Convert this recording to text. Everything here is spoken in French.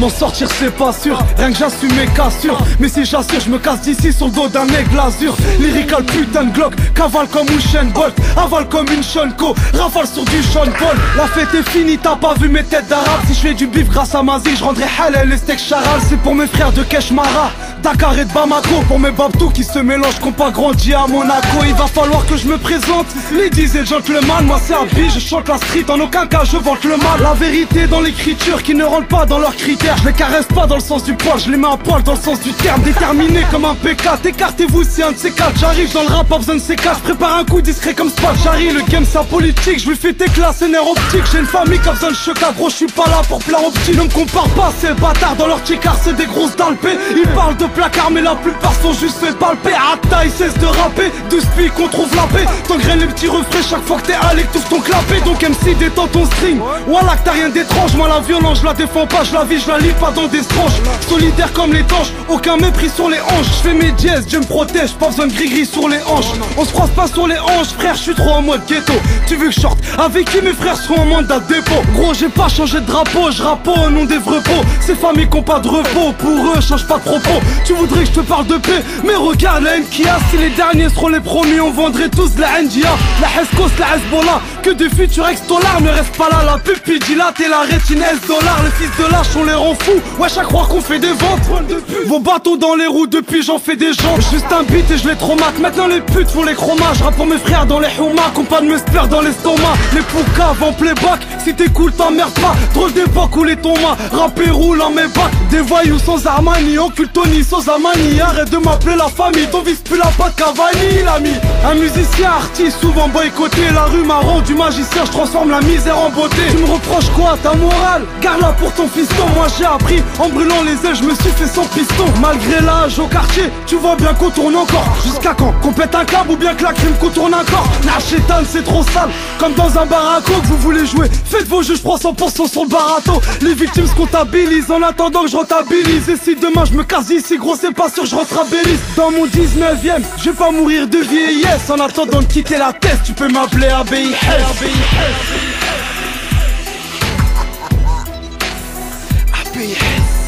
M'en sortir c'est pas sûr, rien que j'assume mes cassures. Mais si j'assure, je me casse d'ici sur le dos d'un mec glazure Lyrical putain de Glock, cavale comme Usain Bolt. Avale comme une Shonko, rafale sur du Sean La fête est finie, t'as pas vu mes têtes d'arabe. Si je fais du bif grâce à Mazie, je rendrai halal les steaks charal. C'est pour mes frères de Keshmara Dakar et de Bamako Pour mes babtous qui se mélangent, qu'on pas grandi à Monaco. Il va falloir que je me présente. Ladies et gentlemen, moi c'est Abi, je chante la street En aucun cas je vante le mal. La vérité dans l'écriture qui ne rentre pas dans leurs critères. Je les caresse pas dans le sens du poil, je les mets à poil dans le sens du terme. Déterminé comme un P4, écartez-vous si un de ces quatre. J'arrive dans le rap, pas besoin de ces quatre. Prépare un coup discret comme Spot J'arrive, le game c'est politique, je lui fais tes classes nerfs optique. J'ai une famille qui a besoin de chocat, gros je suis pas là pour plein optique Ne me compare pas, ces bâtards dans leur ticard c'est des grosses dalpées. Ils parlent de placard mais la plupart sont juste fait palper Atta ils cessent de rapper, de spi qu'on trouve la paix. T'engraines les petits refrains chaque fois que t'es allé que ton clapé Donc MC détends ton string. Voilà que t'as rien d'étrange. Moi la violence je la défends pas, je la vis, je la lis pas dans des tranches. Solidaire comme les tanches, aucun mépris sur les hanches. Je fais mes dièses, Dieu me protège, pas besoin de gris-gris sur les hanches. On se croise pas sur les hanches, frère, je suis trop en mode ghetto. Tu veux que je sorte Avec qui mes frères sont en mandat dépôt? Gros j'ai pas changé de drapeau, je au nom des vrais pots. Ces familles qui ont pas de repos, pour eux change pas de propos Tu voudrais que je te parle de paix, mais regarde la Nkia Si les derniers seront les premiers, on vendrait tous la NGA La Heskos, la Hezbollah, que des futurs ex-dollars Ne reste pas là, la pupille dilate la rétine S-dollars Les fils de lâche, on les rend fous, ouais chaque croire qu'on fait des ventes. Vos bâtons dans les roues, depuis j'en fais des gens. Juste un beat et je les traumate, maintenant les putes font les chromages. Rap pour mes frères dans les humas, de me dans l'estomac. Les poucaves en playback, si t'es cool t'emmerdes pas. Drôle d'époque où les tomas, rappé roule en mes bacs Des voyous sans Armani, Tony sans Amani. Arrête de m'appeler la famille, ton vice plus la patte Cavani l'ami. Un musicien artiste souvent boycotté. La rue m'a rendu magicien, je transforme la misère en beauté. Tu me reproches quoi, ta morale? Garde-la pour ton fiston, moi j'ai appris En brûlant les ailes, je me suis fait sans piston. Malgré l'âge au quartier, tu vois bien qu'on tourne encore. Jusqu'à quand Qu'on pète un câble ou bien que la crime qu'on tourne encore? Nachétan c'est trop sale, comme dans un baraco que vous voulez jouer Faites vos juges, je prends 100% sur le barato Les victimes se comptabilisent. En attendant que je rentabilise. Et si demain je me casse d'ici gros c'est pas sûr je rentre Dans mon 19ème je vais pas mourir de vieillesse. En attendant de quitter la tête tu peux m'appeler ABIS ABIS ABIS